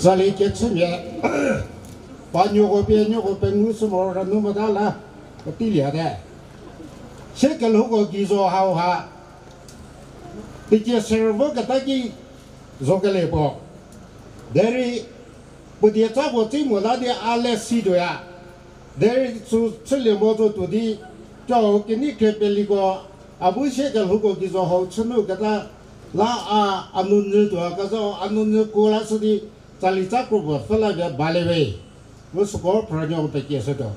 这里给吃面，把牛个边牛个边五十毛上那么大了，我地里的。现在如果技术好哈，这些师傅给大家做个来包，但是不得找我这么大的阿来西多呀，但是做吃了么做多的，叫我给你开别那个，啊不现在如果技术好，吃那个他。la a anun ne to ka so anun ne ko la su di talita ku bafala ga balewe musko pranyo pe kyeso do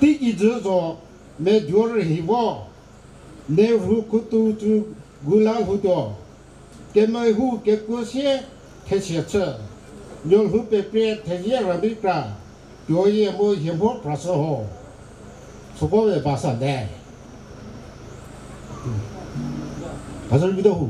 ti idzo zo me dyor hi wo ne hu ku tu tu gula hu do ke mai hu ke ku sie ke sie tsa nyo hu pe pe te ye ra bi ka yo ye mo ye mo praso ho suko we pa sa de pasal bi do hu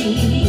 You.